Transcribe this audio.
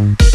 sound.